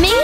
me?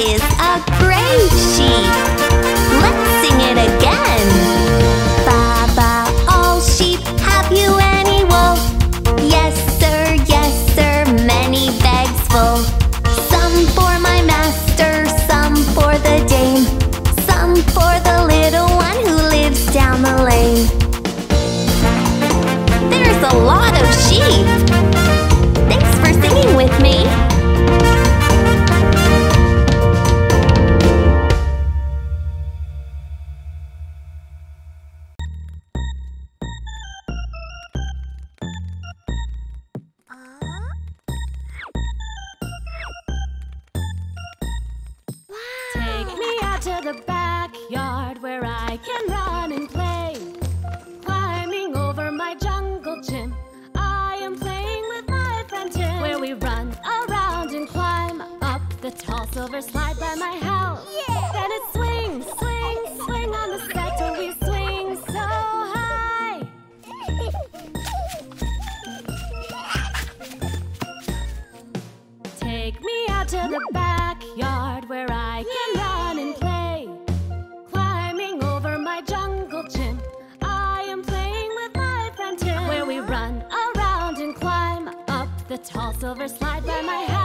Is a gray sheep. Let's sing it again. Baba, all sheep, have you any wool? Yes, sir, yes, sir, many bags full. Some for my master, some for the dame, some for the little one who lives down the lane. There's a lot of sheep. I can run and play. Climbing over my jungle gym, I am playing with my friend Tim. Where we run around and climb up the tall silver slide by my house. Tall silver slide by my house.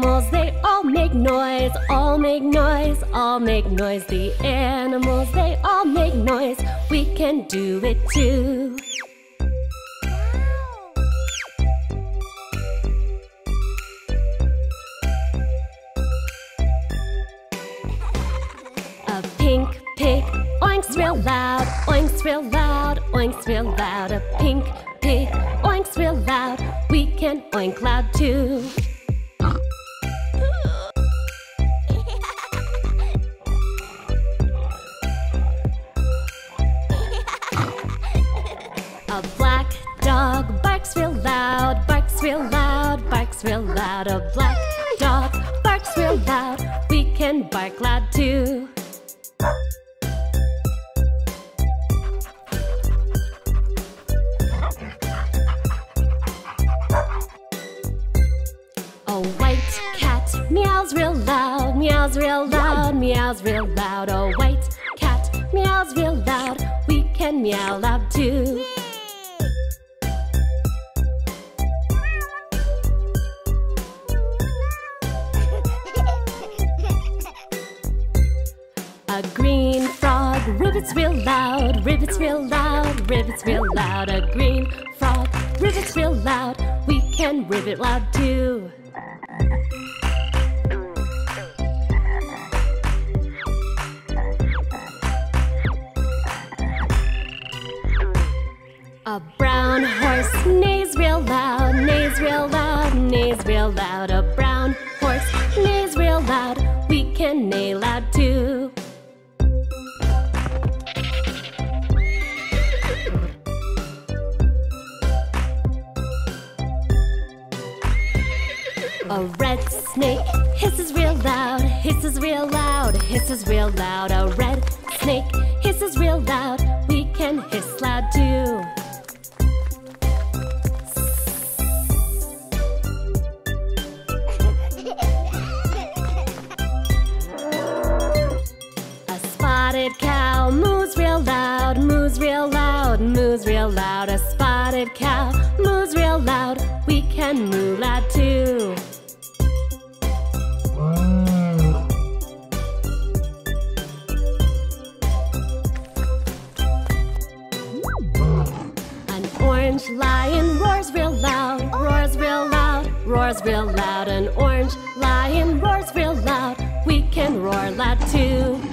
Animals, they all make noise, all make noise, all make noise. The animals, they all make noise. We can do it too. A pink pig oinks real loud, oinks real loud, oinks real loud. A pink pig oinks real loud. We can oink loud too. A black dog barks real loud, barks real loud, barks real loud. A black dog barks real loud. We can bark loud too. A white cat meows real loud, meows real loud, meows real loud. A white cat meows real loud. We can meow loud too. A green frog rivets real loud, rivets real loud, rivets real loud. A green frog rivets real loud. We can rivet loud too. A brown horse neighs real loud, neighs real loud, neighs real loud. A A red snake hisses real loud, hisses real loud, hisses real loud. A red snake hisses real loud. We can hiss loud too. A spotted cow moos real loud, moos real loud, moos real loud. A spotted cow moos real loud. We can moo loud too. Orange lion roars real loud, roars real loud, roars real loud. An orange lion roars real loud. We can roar loud too.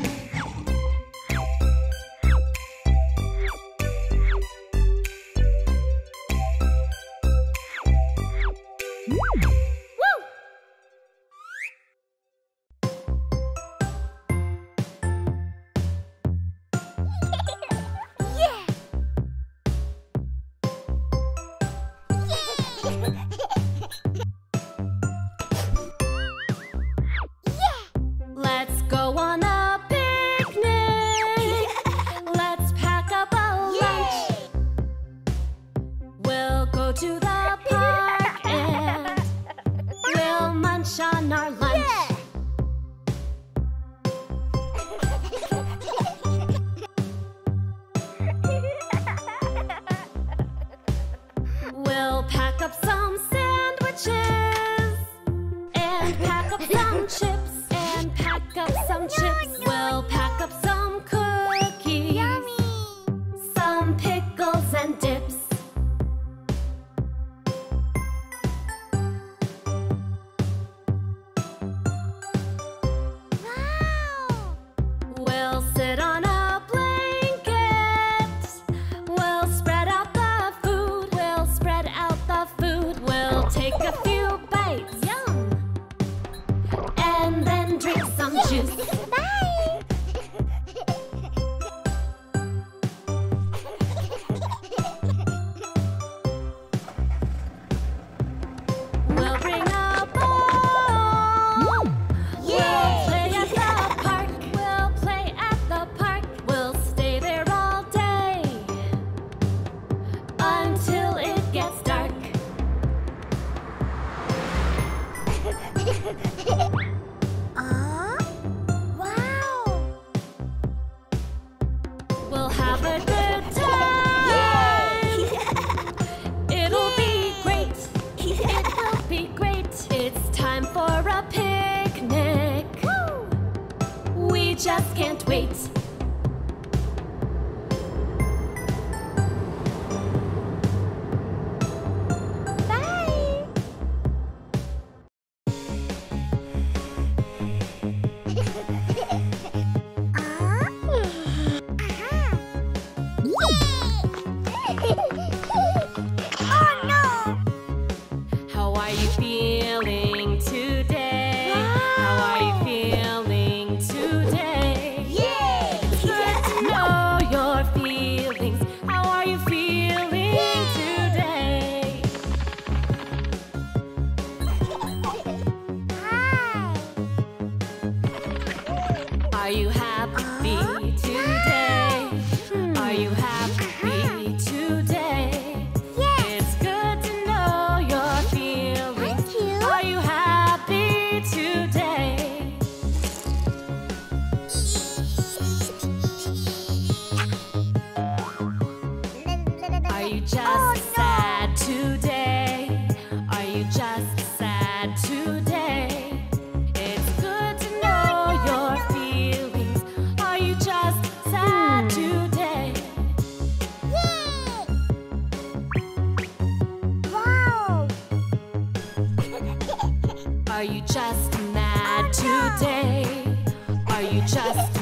Just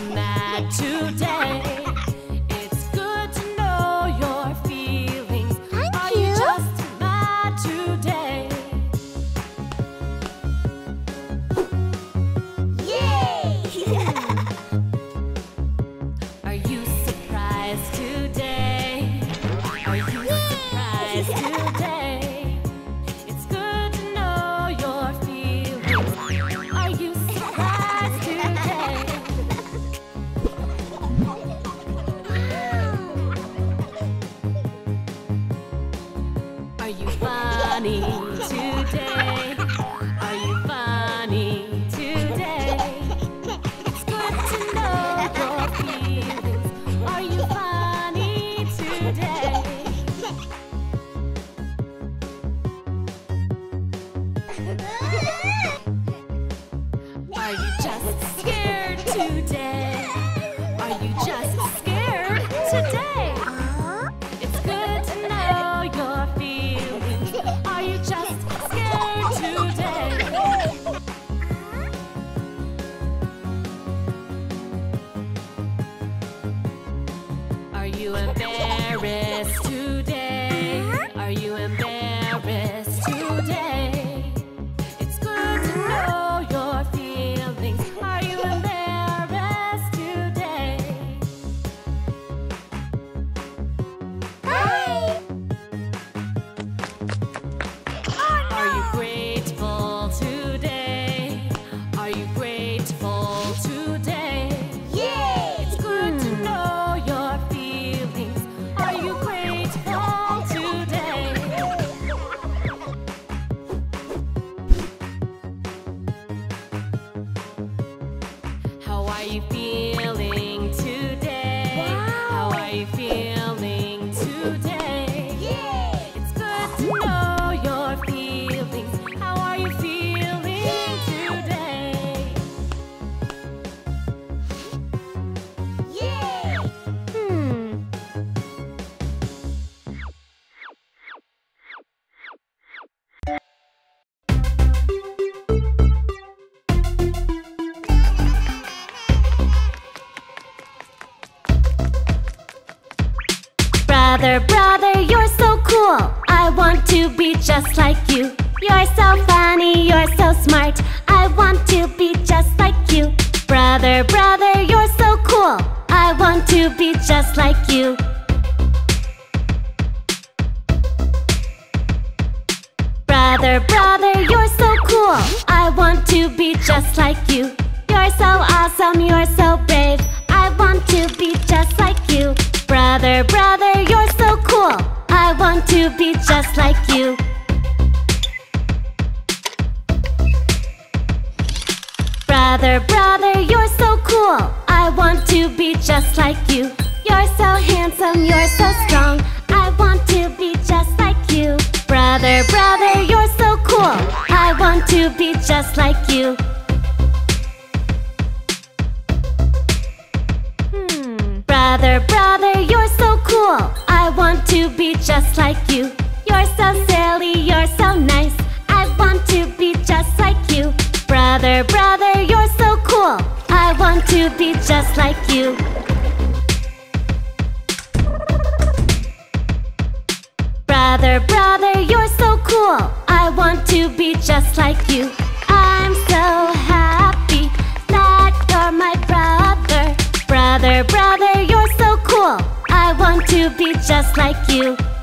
funny today? You embarrassed you feeling today? How are you feeling want to be just like you. You're so funny, you're so smart. I want to be just like you. Brother, brother, you're so cool. I want to be just like you. Brother, brother, you're so cool. I want to be just like you. You're so awesome, you're so brave. I want to be just like you. Brother, brother, be just like you. Brother, brother, you're so cool. I want to be just like you. You're so handsome, you're so strong. I want to be just like you. Brother, brother, you're so cool. I want to be just like you. Cool. I want to be just like you. You're so silly, you're so nice. I want to be just like you. Brother, brother, you're so cool. I want to be just like you. Brother, brother, you're so cool. I want to be just like you. Like you.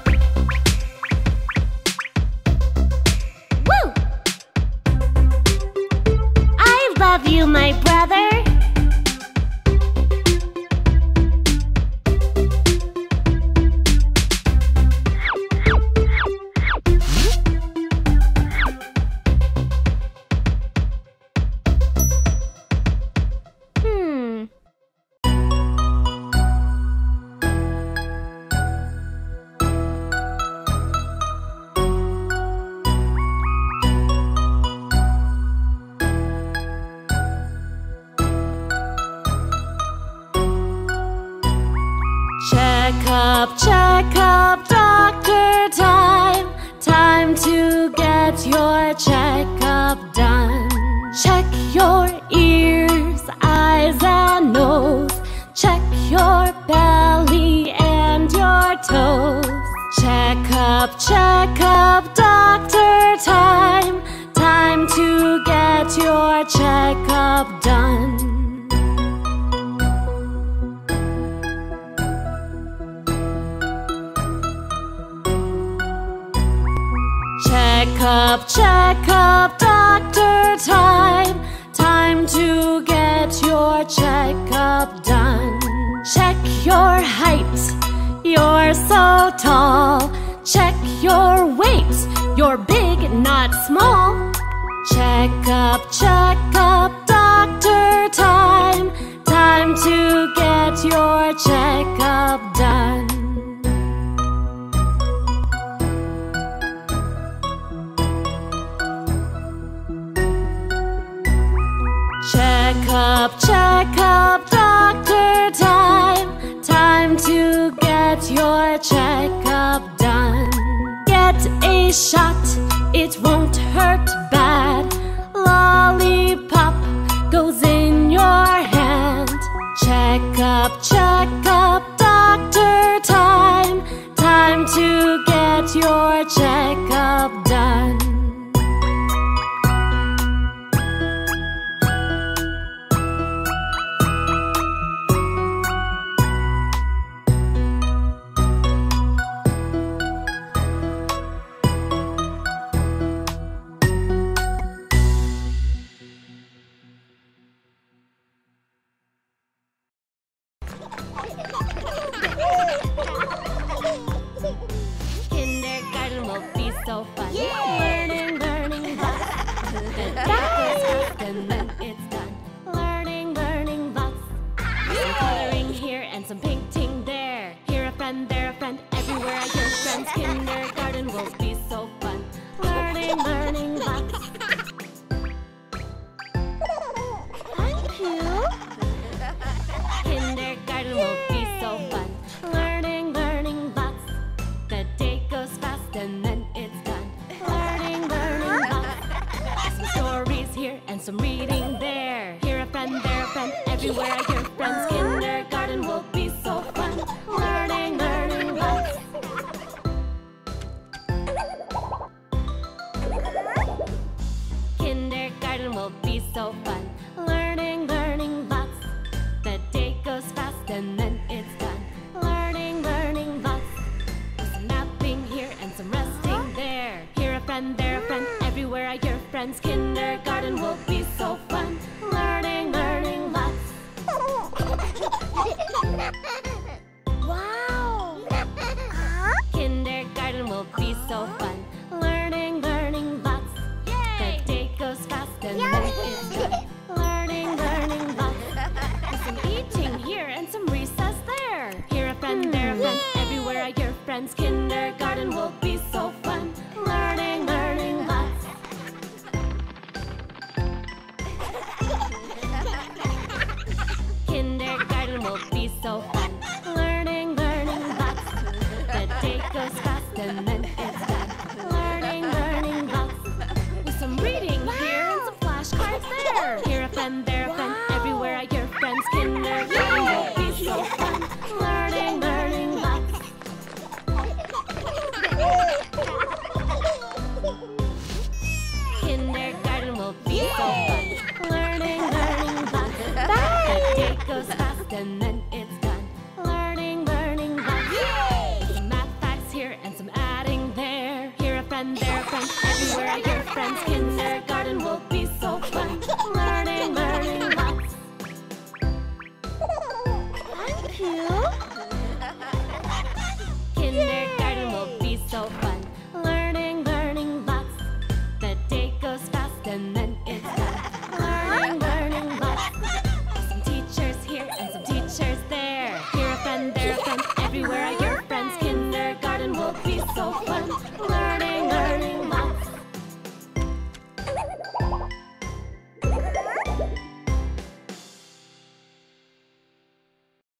checkup done. Check your ears, eyes, and nose. Check your belly and your toes. Check up, check up, doctor time. Time to get your checkup done. Checkup, checkup, doctor time. Time to get your checkup done. Check your height, you're so tall. Check your weight, you're big, not small. Checkup, checkup, doctor time. Time to get your checkup done. Checkup, checkup, doctor time. Time to get your checkup done. Get a shot, it won't hurt. friends can and their friends. Everywhere I hear friends, kindergarten.